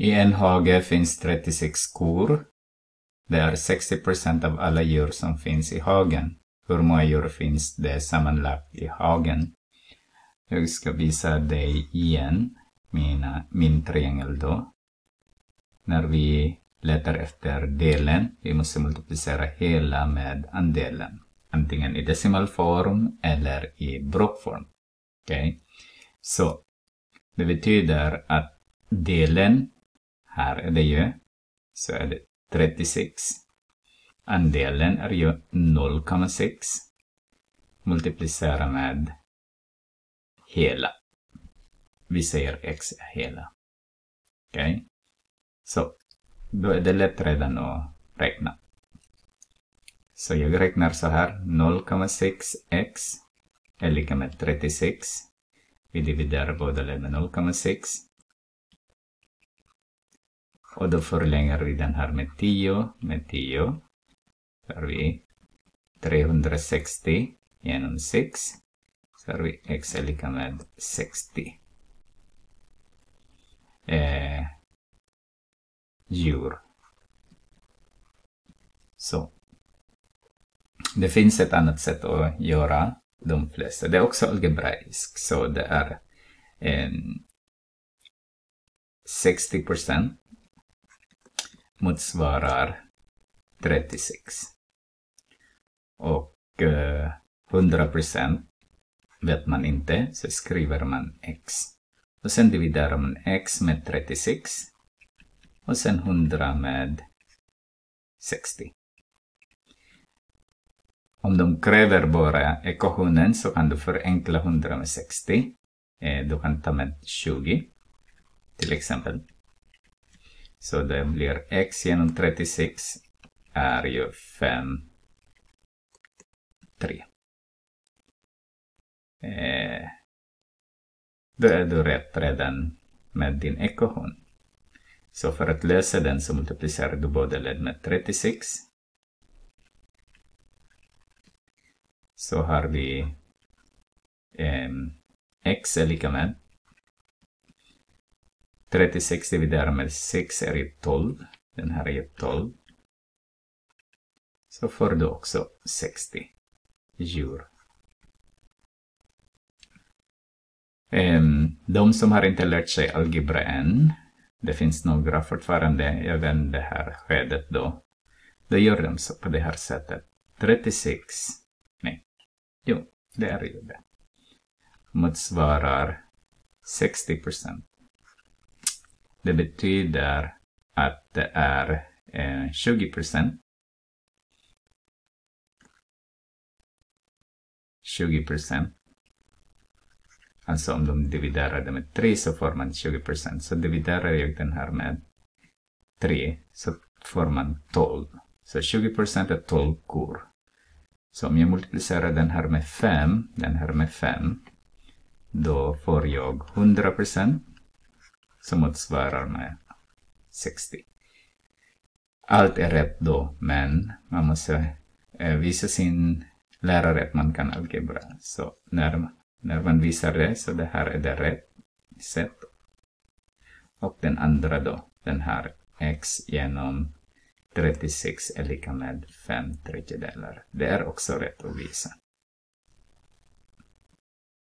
I en hage finns 36 kor. Det är 60% av alla djur som finns i hagen. Hur många djur finns det sammanlagt i hagen? Jag ska visa dig igen mina, min triangel då. När vi letar efter delen, vi måste multiplicera hela med andelen. Antingen i decimalform eller i blockform. Okej? Okay? Så, det betyder att delen, här är det ju, så är det 36. Andelen är ju 0,6. Multiplicera med hela. Vi säger x är hela. Okej? Okay? Så, då är det lätt redan att räkna. Så jag räknar så här. 0,6x är lika med 36. Vi dividerar båda led med 0,6. Och då förlänger vi den här med 10 med 10. Så har vi 360 genom 6. Så har vi x är lika med 60. Eh, djur. Så. Det finns ett annat sätt att göra de flesta. Det är också algebraiskt så det är eh, 60 motsvarar 36. Och eh, 100 vet man inte, så skriver man x. Och sen dividerar man x med 36 och sen 100 med 60. Om de kräver bara ekvationen så kan du förenkla 100 med 60. Eh, du kan ta med 20 till exempel. Så det blir x genom 36 är ju 5, 3. Eh, då är du rätt redan med din ekvation. Så för att lösa den så multiplicerar du båda led med 36. Så har vi eh, x är lika med 36 dividerar med 6 är ju 12. Den här är ju 12. Så får du också 60 djur. Ehm, de som har inte lärt sig algebra än det finns några fortfarande även det här skedet då. Då gör de så på det här sättet. 36, nej, jo, det är ju det. Motsvarar 60 procent. Det betyder att det är eh, 20 procent. 20 procent Alltså om de dividerar det med 3 så får man 20 procent. Så dividerar jag den här med 3 så får man 12. Så 20 procent är 12 kor. Så om jag multiplicerar den här med 5, den här med 5, då får jag 100 procent som motsvarar med 60. Allt är rätt då, men man måste eh, visa sin lärare att man kan algebra. Så när när man visar det, så det här är det rätt sätt. Och den andra då, den här x genom 36 är lika med 5 tredjedelar. Det är också rätt att visa.